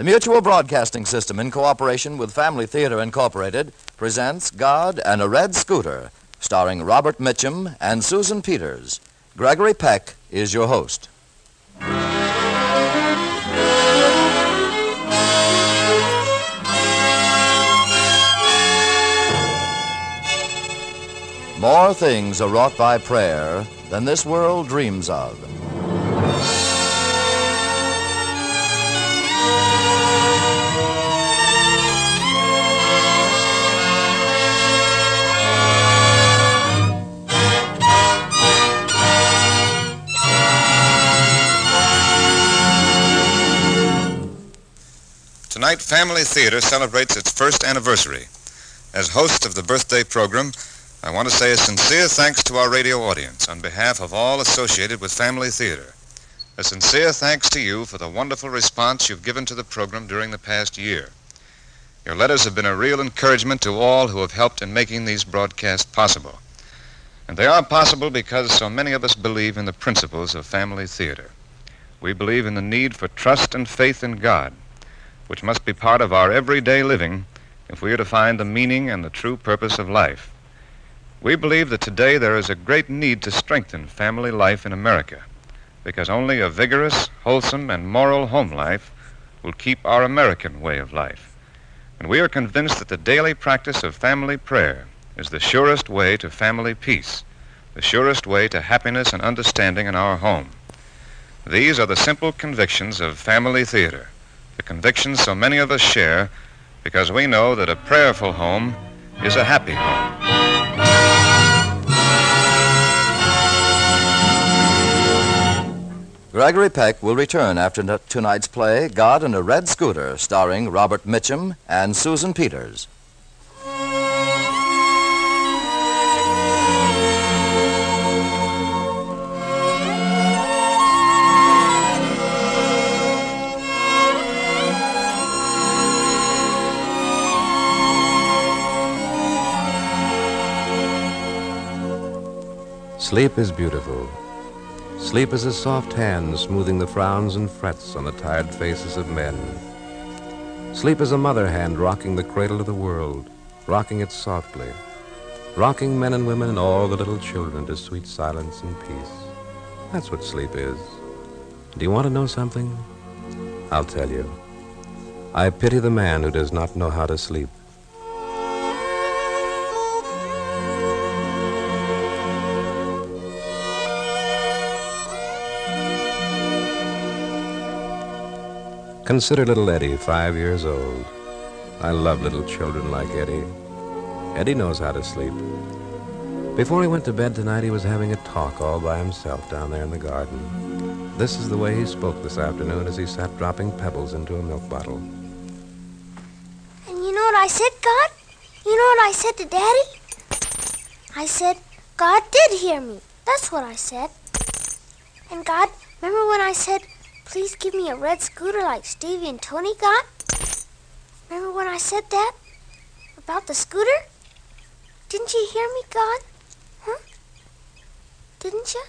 The Mutual Broadcasting System, in cooperation with Family Theater Incorporated, presents God and a Red Scooter, starring Robert Mitchum and Susan Peters. Gregory Peck is your host. More things are wrought by prayer than this world dreams of. Tonight, Family Theater celebrates its first anniversary. As host of the birthday program, I want to say a sincere thanks to our radio audience on behalf of all associated with Family Theater. A sincere thanks to you for the wonderful response you've given to the program during the past year. Your letters have been a real encouragement to all who have helped in making these broadcasts possible. And they are possible because so many of us believe in the principles of family theater. We believe in the need for trust and faith in God, which must be part of our everyday living if we are to find the meaning and the true purpose of life. We believe that today there is a great need to strengthen family life in America because only a vigorous, wholesome, and moral home life will keep our American way of life. And we are convinced that the daily practice of family prayer is the surest way to family peace, the surest way to happiness and understanding in our home. These are the simple convictions of family theater, the convictions so many of us share because we know that a prayerful home is a happy home. Gregory Peck will return after tonight's play, God and a Red Scooter, starring Robert Mitchum and Susan Peters. Sleep is beautiful. Sleep is a soft hand smoothing the frowns and frets on the tired faces of men. Sleep is a mother hand rocking the cradle of the world, rocking it softly, rocking men and women and all the little children to sweet silence and peace. That's what sleep is. Do you want to know something? I'll tell you. I pity the man who does not know how to sleep. Consider little Eddie, five years old. I love little children like Eddie. Eddie knows how to sleep. Before he went to bed tonight, he was having a talk all by himself down there in the garden. This is the way he spoke this afternoon as he sat dropping pebbles into a milk bottle. And you know what I said, God? You know what I said to Daddy? I said, God did hear me. That's what I said. And God, remember when I said, please give me a red scooter like Stevie and Tony got? Remember when I said that? About the scooter? Didn't you hear me, God? Huh? Didn't you?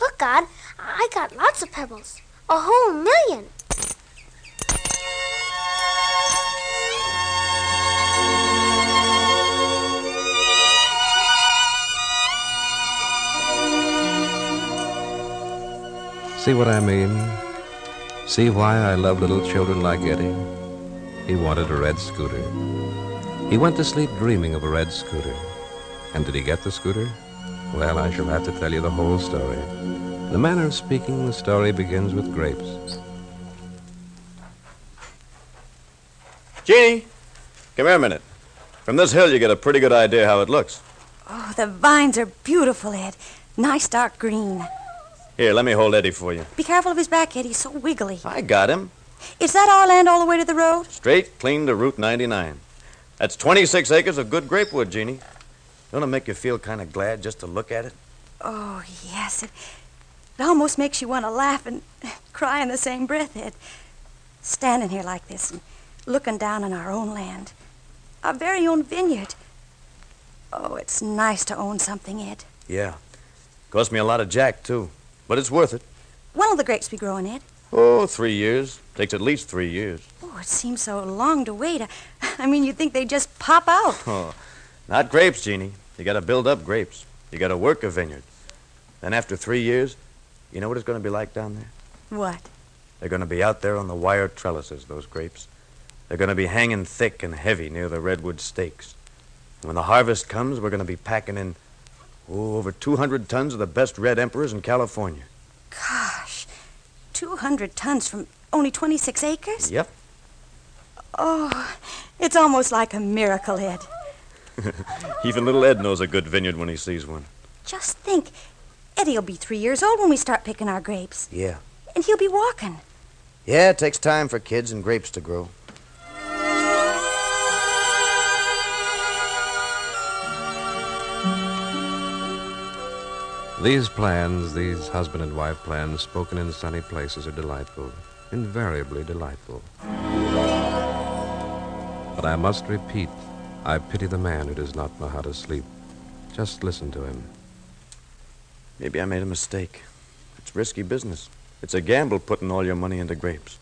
Look, God, I got lots of pebbles. A whole million. See what I mean? See why I love little children like Eddie? He wanted a red scooter. He went to sleep dreaming of a red scooter. And did he get the scooter? Well, I shall have to tell you the whole story. The manner of speaking, the story begins with grapes. Jeannie, come here a minute. From this hill, you get a pretty good idea how it looks. Oh, the vines are beautiful, Ed. Nice dark green. Here, let me hold Eddie for you. Be careful of his back, Eddie. He's so wiggly. I got him. Is that our land all the way to the road? Straight, clean to Route 99. That's 26 acres of good grapewood, Jeannie. Don't it make you feel kind of glad just to look at it? Oh, yes. It, it almost makes you want to laugh and cry in the same breath, Ed. Standing here like this and looking down on our own land. Our very own vineyard. Oh, it's nice to own something, Ed. Yeah. Cost me a lot of jack, too. But it's worth it. When'll the grapes be growing, Ed? Oh, three years. Takes at least three years. Oh, it seems so long to wait. I mean, you'd think they'd just pop out. Oh, not grapes, Jeannie. You got to build up grapes. You got to work a vineyard. Then after three years, you know what it's going to be like down there? What? They're going to be out there on the wire trellises, those grapes. They're going to be hanging thick and heavy near the redwood stakes. And when the harvest comes, we're going to be packing in oh, over 200 tons of the best red emperors in California. Gosh, 200 tons from only 26 acres? Yep. Oh, it's almost like a miracle, Ed. Even little Ed knows a good vineyard when he sees one. Just think, Eddie'll be three years old when we start picking our grapes. Yeah. And he'll be walking. Yeah, it takes time for kids and grapes to grow. These plans, these husband and wife plans, spoken in sunny places, are delightful, invariably delightful. But I must repeat, I pity the man who does not know how to sleep. Just listen to him. Maybe I made a mistake. It's risky business. It's a gamble putting all your money into grapes.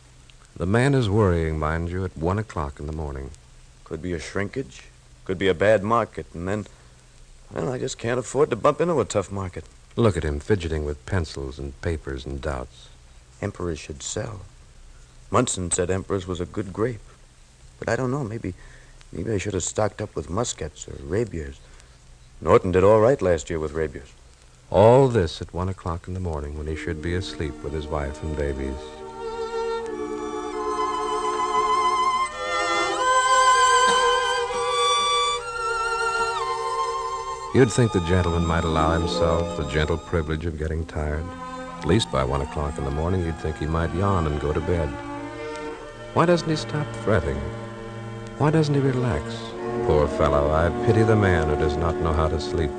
The man is worrying, mind you, at one o'clock in the morning. Could be a shrinkage. Could be a bad market. And then, well, I just can't afford to bump into a tough market. Look at him fidgeting with pencils and papers and doubts. Emperors should sell. Munson said Emperors was a good grape. But I don't know. Maybe, maybe I should have stocked up with Muscats or Ribiers. Norton did all right last year with Ribiers. All this at one o'clock in the morning when he should be asleep with his wife and babies. You'd think the gentleman might allow himself the gentle privilege of getting tired. At least by one o'clock in the morning, you'd think he might yawn and go to bed. Why doesn't he stop fretting? Why doesn't he relax? Poor fellow, I pity the man who does not know how to sleep.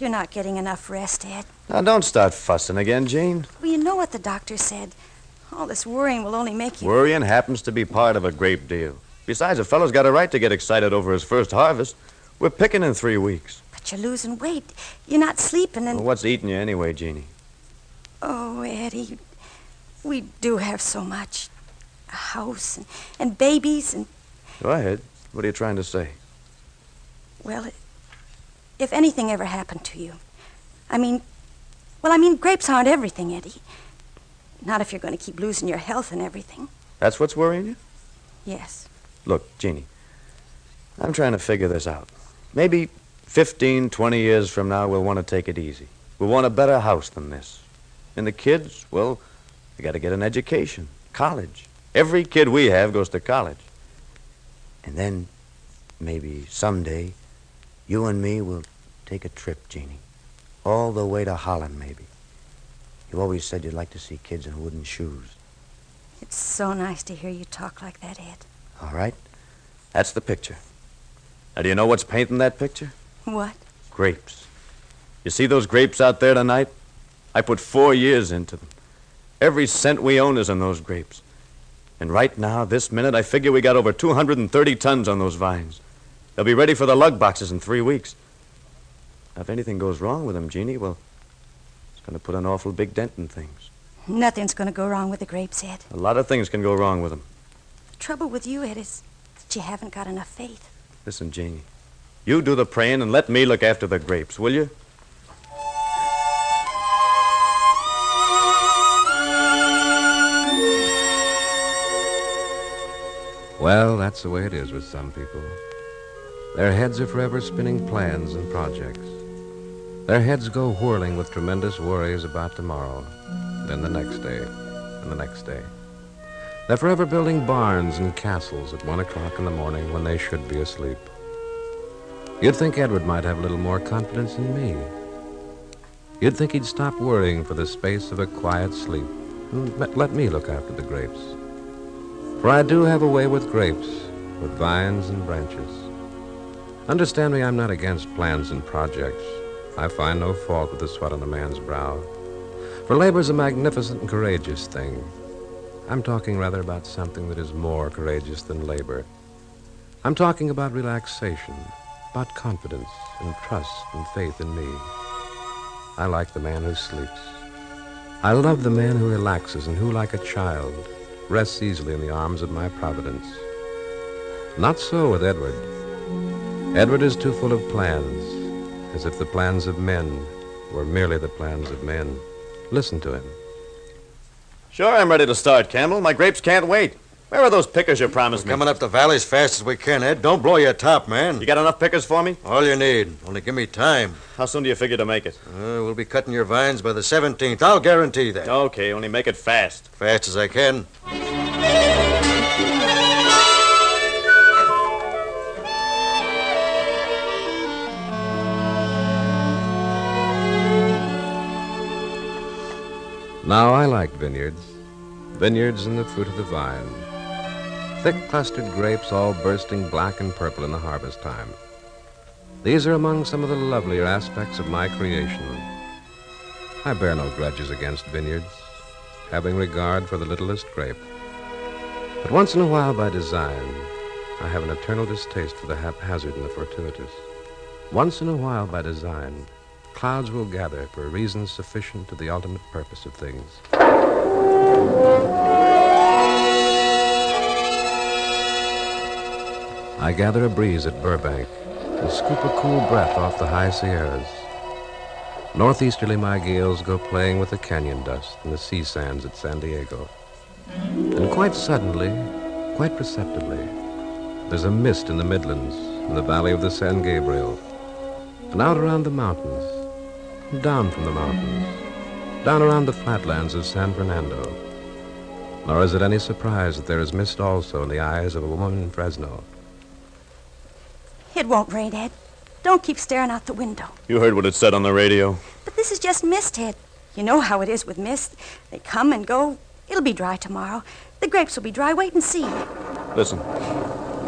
You're not getting enough rest, Ed. Now, don't start fussing again, Jane. Well, you know what the doctor said. All this worrying will only make you. Worrying happens to be part of a great deal. Besides, a fellow's got a right to get excited over his first harvest. We're picking in three weeks. But you're losing weight. You're not sleeping, and. Well, what's eating you anyway, Jeannie? Oh, Eddie, we do have so much. A house and, and babies and. Go ahead. What are you trying to say? Well, if anything ever happened to you, I mean, well, I mean, grapes aren't everything, Eddie. Not if you're going to keep losing your health and everything. That's what's worrying you? Yes. Look, Jeannie, I'm trying to figure this out. Maybe 15, 20 years from now, we'll want to take it easy. We'll want a better house than this. And the kids, well, they got to get an education, college. Every kid we have goes to college. And then, maybe someday, you and me will take a trip, Jeannie. All the way to Holland, maybe. You always said you'd like to see kids in wooden shoes. It's so nice to hear you talk like that, Ed. All right. That's the picture. Now, do you know what's painting that picture? What? Grapes. You see those grapes out there tonight? I put four years into them. Every cent we own is in those grapes. And right now, this minute, I figure we got over 230 tons on those vines. They'll be ready for the lug boxes in three weeks. Now, if anything goes wrong with them, Jeannie, well, it's going to put an awful big dent in things. Nothing's going to go wrong with the grapes, Ed. A lot of things can go wrong with them. The trouble with you, Ed, is that you haven't got enough faith. Listen, Jeannie, you do the praying and let me look after the grapes, will you? Well, that's the way it is with some people. Their heads are forever spinning plans and projects. Their heads go whirling with tremendous worries about tomorrow, then the next day, and the next day. They're forever building barns and castles at one o'clock in the morning when they should be asleep. You'd think Edward might have a little more confidence in me. You'd think he'd stop worrying for the space of a quiet sleep and let- let me look after the grapes. For I do have a way with grapes, with vines and branches. Understand me, I'm not against plans and projects. I find no fault with the sweat on a man's brow. For labor's a magnificent and courageous thing. I'm talking rather about something that is more courageous than labor. I'm talking about relaxation, about confidence and trust and faith in me. I like the man who sleeps. I love the man who relaxes and who, like a child, rests easily in the arms of my providence. Not so with Edward. Edward is too full of plans, as if the plans of men were merely the plans of men. Listen to him. Sure, I'm ready to start, Campbell. My grapes can't wait. Where are those pickers you promised me? Coming up the valley as fast as we can, Ed. Don't blow your top, man. You got enough pickers for me? All you need. Only give me time. How soon do you figure to make it? Uh, we'll be cutting your vines by the 17th. I'll guarantee that. Okay, only make it fast. Fast as I can. Now I like vineyards. Vineyards and the fruit of the vine. Thick clustered grapes all bursting black and purple in the harvest time. These are among some of the lovelier aspects of my creation. I bear no grudges against vineyards, having regard for the littlest grape. But once in a while, by design, I have an eternal distaste for the haphazard and the fortuitous. Once in a while, by design, clouds will gather for reasons sufficient to the ultimate purpose of things. I gather a breeze at Burbank and scoop a cool breath off the high Sierras. Northeasterly, my gales go playing with the canyon dust and the sea sands at San Diego. And quite suddenly, quite perceptibly, there's a mist in the Midlands, in the valley of the San Gabriel, and out around the mountains, down from the mountains, down around the flatlands of San Fernando. Nor is it any surprise that there is mist also in the eyes of a woman in Fresno. It won't rain, Ed. Don't keep staring out the window. You heard what it said on the radio. But this is just mist, Ed. You know how it is with mist. They come and go. It'll be dry tomorrow. The grapes will be dry. Wait and see. Listen.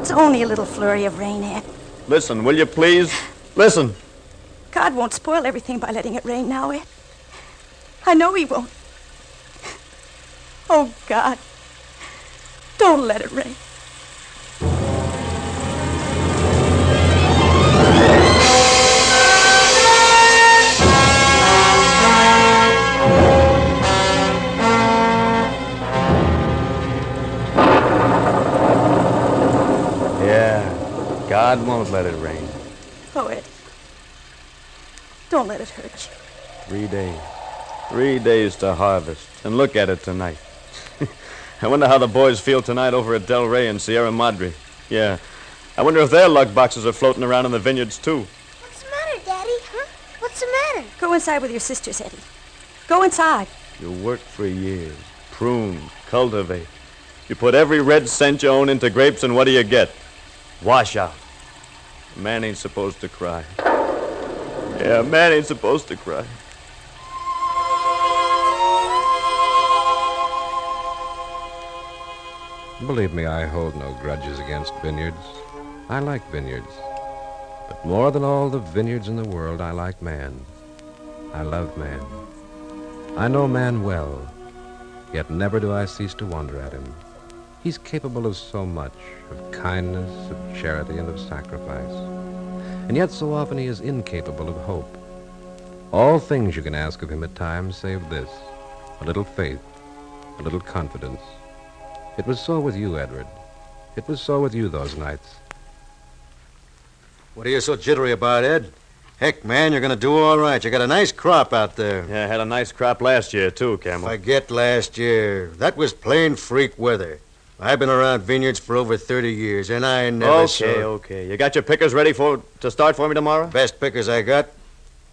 It's only a little flurry of rain, Ed. Listen, will you please? Listen. God won't spoil everything by letting it rain now, Ed. I know he won't. Oh, God. Don't let it rain. Yeah, God won't let it rain. Ed. Don't let it hurt you. Three days. Three days to harvest. And look at it tonight. I wonder how the boys feel tonight over at Del Rey and Sierra Madre. Yeah. I wonder if their lug boxes are floating around in the vineyards, too. What's the matter, Daddy? Huh? What's the matter? Go inside with your sisters, Eddie. Go inside. You work for years, prune, cultivate. You put every red cent you own into grapes, and what do you get? Washout. A man ain't supposed to cry. Yeah, a man ain't supposed to cry. Believe me, I hold no grudges against vineyards. I like vineyards. But more than all the vineyards in the world, I like man. I love man. I know man well, yet never do I cease to wonder at him. He's capable of so much, of kindness, of charity, and of sacrifice. And yet so often he is incapable of hope. All things you can ask of him at times save this, a little faith, a little confidence. It was so with you, Edward. It was so with you those nights. What are you so jittery about, Ed? Heck, man, you're going to do all right. You got a nice crop out there. Yeah, I had a nice crop last year, too, Campbell. Forget last year. That was plain freak weather. I've been around vineyards for over 30 years, and I never oh, okay, saw... okay. You got your pickers ready for to start for me tomorrow? Best pickers I got.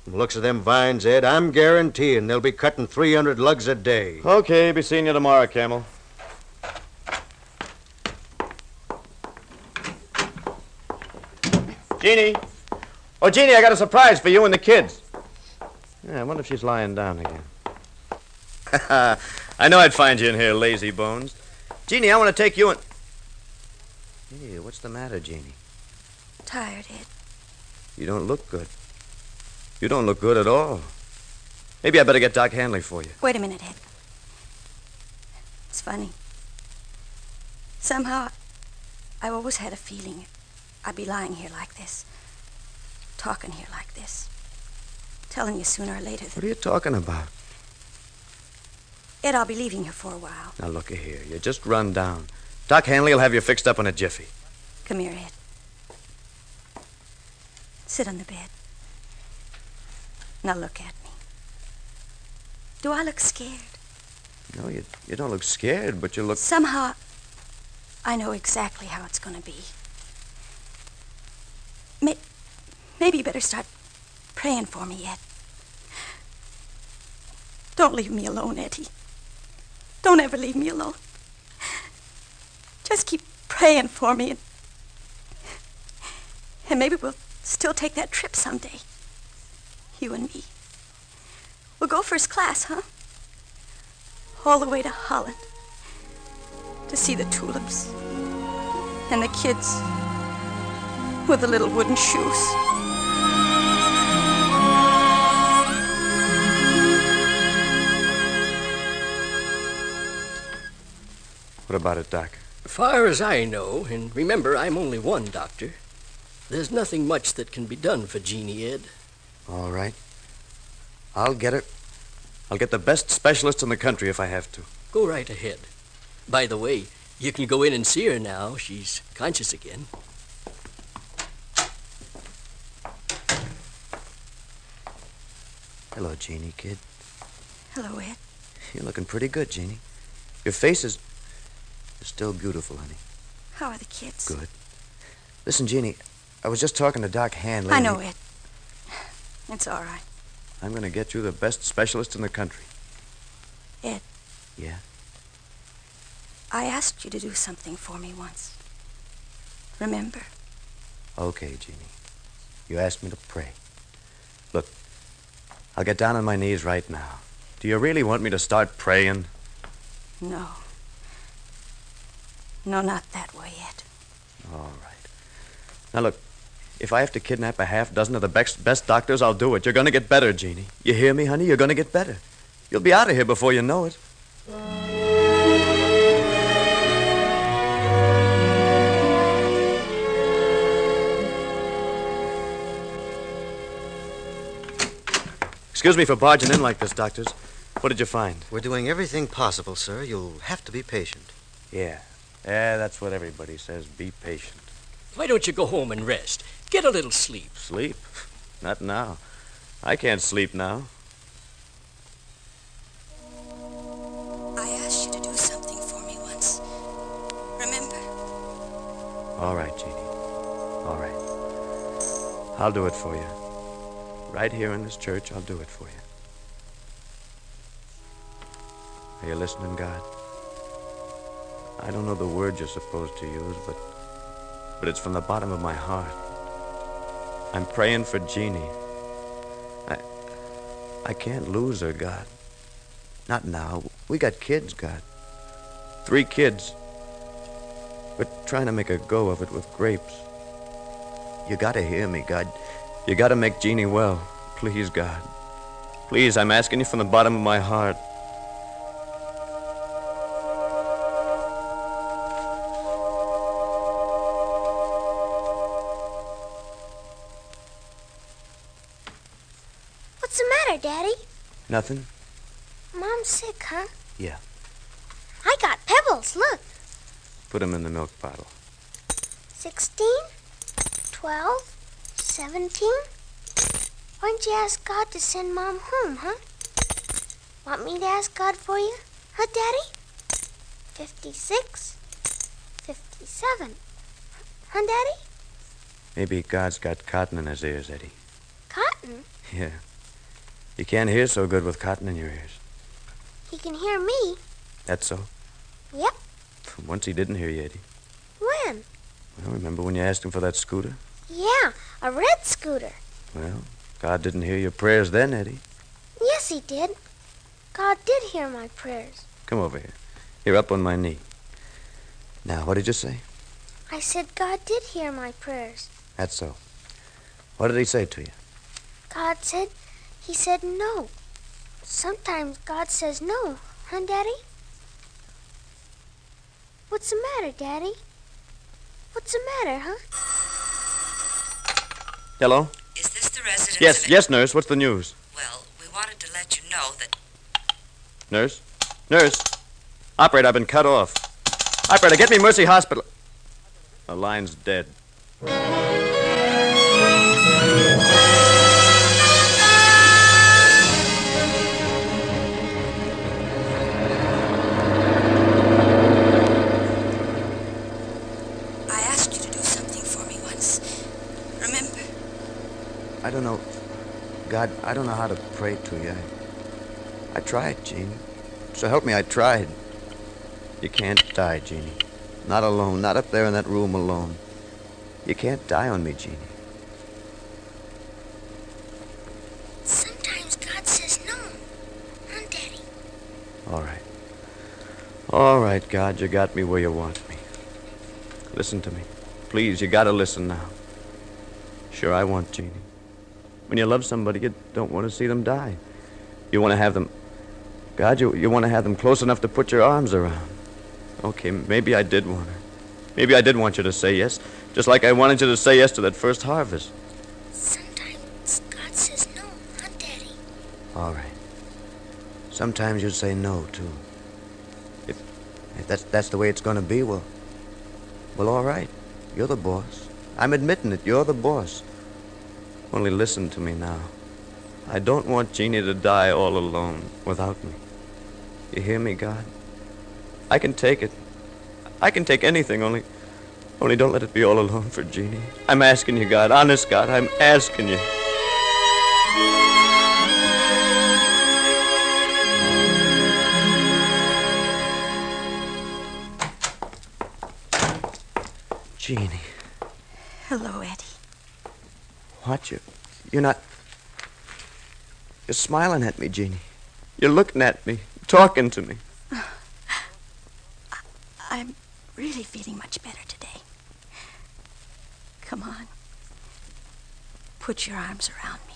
From looks of them vines, Ed, I'm guaranteeing they'll be cutting 300 lugs a day. Okay, be seeing you tomorrow, Campbell. Jeannie! Oh, Jeannie, I got a surprise for you and the kids. Yeah, I wonder if she's lying down again. I know I'd find you in here, lazy bones. Jeannie, I want to take you and. Hey, what's the matter, Jeannie? Tired, Ed. You don't look good. You don't look good at all. Maybe I better get Doc Hanley for you. Wait a minute, Ed. It's funny. Somehow, I always had a feeling I'd be lying here like this, talking here like this, telling you sooner or later that What are you talking about? Ed, I'll be leaving here for a while. Now, look here. You just run down. Doc Hanley will have you fixed up in a jiffy. Come here, Ed. Sit on the bed. Now look at me. Do I look scared? No, you, you don't look scared, but you look. Somehow, I know exactly how it's going to be. May, maybe you better start praying for me, Ed. Don't leave me alone, Eddie. Don't ever leave me alone. Just keep praying for me, and, and maybe we'll still take that trip someday. You and me. We'll go first class, huh? All the way to Holland to see the tulips and the kids with the little wooden shoes. What about it, Doc? Far as I know, and remember, I'm only one doctor, there's nothing much that can be done for Jeannie, Ed. All right. I'll get it. I'll get the best specialist in the country if I have to. Go right ahead. By the way, you can go in and see her now. She's conscious again. Hello, Jeannie, kid. Hello, Ed. You're looking pretty good, Jeannie. Your face is. Is still beautiful, honey. How are the kids? Good. Listen, Jeannie, I was just talking to Doc Hanley. I know, it. It's all right. I'm going to get you the best specialist in the country. Ed. Yeah? I asked you to do something for me once. Remember? Okay, Jeannie. You asked me to pray. Look, I'll get down on my knees right now. Do you really want me to start praying? No. No, not that way, yet. All right. Now, look, if I have to kidnap a half dozen of the best, best doctors, I'll do it. You're going to get better, Jeannie. You hear me, honey? You're going to get better. You'll be out of here before you know it. Excuse me for barging in like this, doctors. What did you find? We're doing everything possible, sir. You'll have to be patient. Yeah. Yeah, that's what everybody says. Be patient. Why don't you go home and rest? Get a little sleep. Sleep? Not now. I can't sleep now. I asked you to do something for me once. Remember? All right, Jeannie. All right. I'll do it for you. Right here in this church, I'll do it for you. Are you listening, God? I don't know the word you're supposed to use, but but it's from the bottom of my heart. I'm praying for Jeannie. I I can't lose her, God. Not now. We got kids, God. Three kids. We're trying to make a go of it with grapes. You gotta hear me, God. You gotta make Jeannie well. Please, God. Please, I'm asking you from the bottom of my heart. Nothing? Mom's sick, huh? Yeah. I got pebbles. Look. Put them in the milk bottle. Sixteen, twelve, seventeen. Why don't you ask God to send Mom home, huh? Want me to ask God for you, huh, Daddy? Fifty-six, fifty-seven. Huh, Daddy? Maybe God's got cotton in his ears, Eddie. Cotton? Yeah. You can't hear so good with cotton in your ears. He can hear me. That's so? Yep. Once he didn't hear you, Eddie. When? Well, remember when you asked him for that scooter? Yeah, a red scooter. Well, God didn't hear your prayers then, Eddie. Yes, he did. God did hear my prayers. Come over here. You're up on my knee. Now, what did you say? I said God did hear my prayers. That's so. What did he say to you? God said, He said no. Sometimes God says no, huh, Daddy? What's the matter, Daddy? What's the matter, huh? Hello? Is this the residence Yes, of... yes, nurse. What's the news? Well, we wanted to let you know that... Nurse? Nurse. Operator, I've been cut off. Operator, get me Mercy Hospital. The line's dead. God, I don't know how to pray to you. I, I tried, Jeannie. So help me, I tried. You can't die, Jeannie. Not alone, not up there in that room alone. You can't die on me, Jeannie. Sometimes God says no. Huh, Daddy? All right. All right, God, you got me where you want me. Listen to me. Please, you gotta listen now. Sure, I want Jeannie. When you love somebody, you don't want to see them die. You want to have them. God, you, you want to have them close enough to put your arms around. Okay, maybe I did want her. Maybe I did want you to say yes, just like I wanted you to say yes to that first harvest. Sometimes God says no. Huh, Daddy? All right. Sometimes you say no, too. If, if that's, that's the way it's going to be, well, well, all right. You're the boss. I'm admitting it. You're the boss. Only listen to me now. I don't want Jeannie to die all alone without me. You hear me, God? I can take it. I can take anything, only, only don't let it be all alone for Jeannie. I'm asking you, God. Honest, God, I'm asking you. Jeannie, Hello, Eddie. what you? You're not. You're smiling at me, Jeannie. You're looking at me, talking to me. I'm really feeling much better today. Come on. Put your arms around me.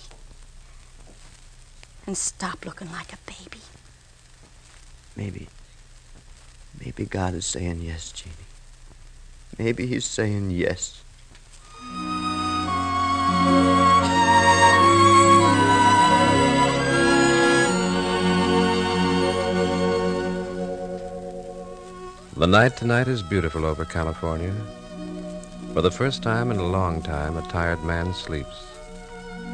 And stop looking like a baby. Maybe. Maybe God is saying yes, Jeannie. Maybe He's saying yes. The night tonight is beautiful over California. For the first time in a long time, a tired man sleeps.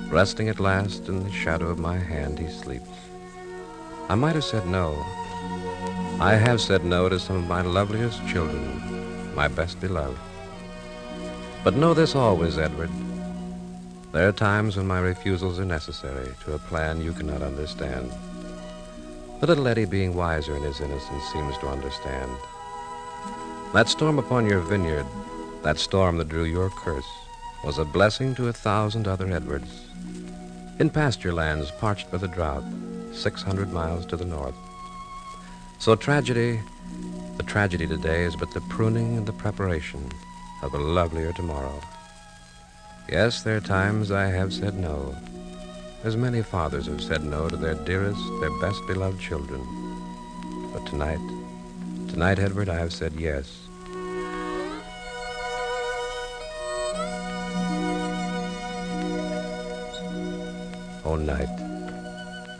Resting at last in the shadow of my hand, he sleeps. I might have said no. I have said no to some of my loveliest children, my best beloved. But know this always, Edward. There are times when my refusals are necessary to a plan you cannot understand. The little Eddie, being wiser in his innocence, seems to understand. That storm upon your vineyard, that storm that drew your curse, was a blessing to a thousand other Edwards. In pasture lands parched by the drought, 600 miles to the north. So tragedy, the tragedy today is but the pruning and the preparation of a lovelier tomorrow. Yes, there are times I have said no, as many fathers have said no to their dearest, their best beloved children. But tonight, tonight, Edward, I have said yes. Night,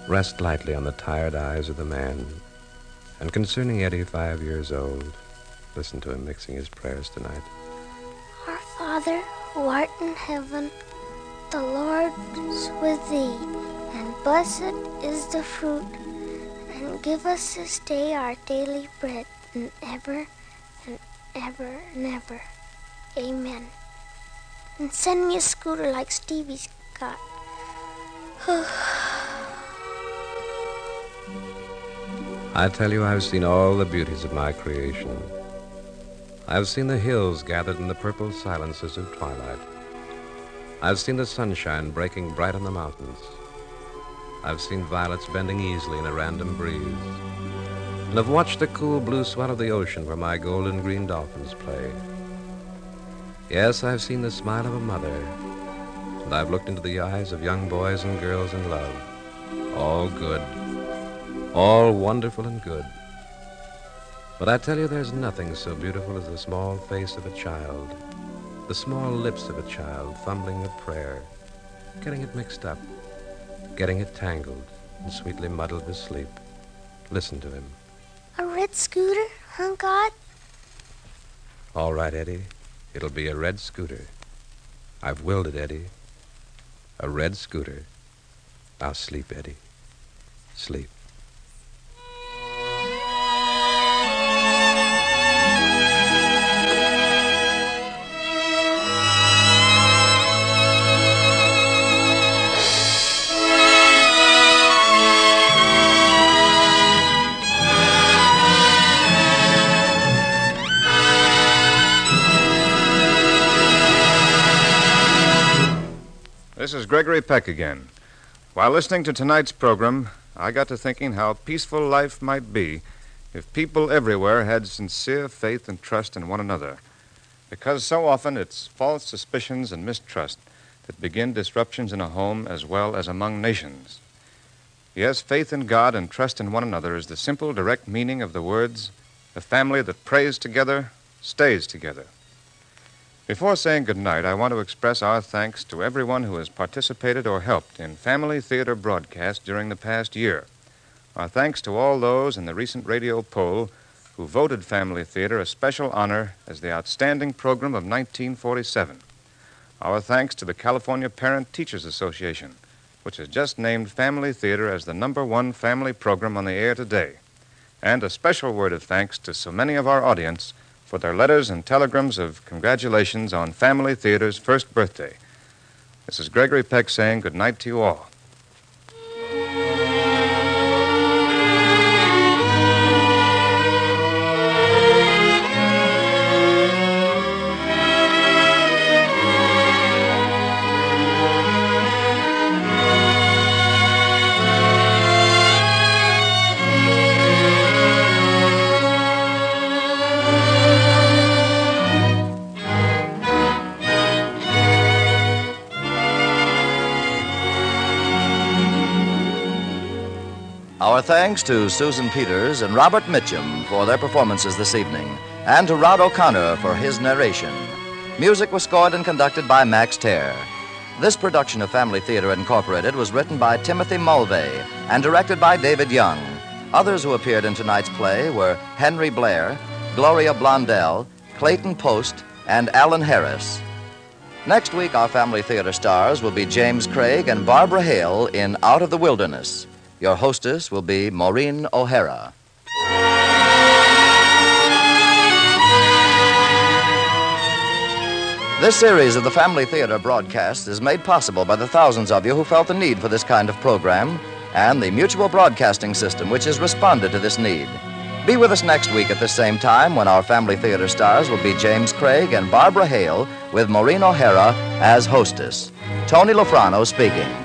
rest lightly on the tired eyes of the man. And concerning Eddie, five years old, listen to him mixing his prayers tonight. Our Father, who art in heaven, the Lord is with thee, and blessed is the fruit. And give us this day our daily bread, and ever and ever and ever. Amen. And send me a scooter like Stevie's got. I tell you, I've seen all the beauties of my creation. I've seen the hills gathered in the purple silences of twilight. I've seen the sunshine breaking bright on the mountains. I've seen violets bending easily in a random breeze. And I've watched the cool blue swell of the ocean where my golden green dolphins play. Yes, I've seen the smile of a mother. And I've looked into the eyes of young boys and girls in love. All good. All wonderful and good. But I tell you, there's nothing so beautiful as the small face of a child, the small lips of a child fumbling a prayer, getting it mixed up, getting it tangled and sweetly muddled with sleep. Listen to him. A red scooter, huh, God? All right, Eddie. It'll be a red scooter. I've willed it, Eddie. A red scooter. I'll sleep, Eddie. Sleep. Is Gregory Peck again. While listening to tonight's program, I got to thinking how peaceful life might be if people everywhere had sincere faith and trust in one another. Because so often it's false suspicions and mistrust that begin disruptions in a home as well as among nations. Yes, faith in God and trust in one another is the simple, direct meaning of the words, the family that prays together stays together. Before saying goodnight, I want to express our thanks to everyone who has participated or helped in Family Theater broadcasts during the past year. Our thanks to all those in the recent radio poll who voted Family Theater a special honor as the outstanding program of 1947. Our thanks to the California Parent Teachers Association, which has just named Family Theater as the number one family program on the air today. And a special word of thanks to so many of our audience for their letters and telegrams of congratulations on Family Theater's first birthday. This is Gregory Peck saying good night to you all. Thanks to Susan Peters and Robert Mitchum for their performances this evening, and to Rod O'Connor for his narration. Music was scored and conducted by Max Terr. This production of Family Theater Incorporated was written by Timothy Mulvey and directed by David Young. Others who appeared in tonight's play were Henry Blair, Gloria Blondell, Clayton Post, and Alan Harris. Next week, our Family Theater stars will be James Craig and Barbara Hale in Out of the Wilderness. Your hostess will be Maureen O'Hara. This series of the Family Theater broadcast is made possible by the thousands of you who felt the need for this kind of program and the Mutual Broadcasting System, which has responded to this need. Be with us next week at the same time when our Family Theater stars will be James Craig and Barbara Hale with Maureen O'Hara as hostess. Tony La Frano speaking.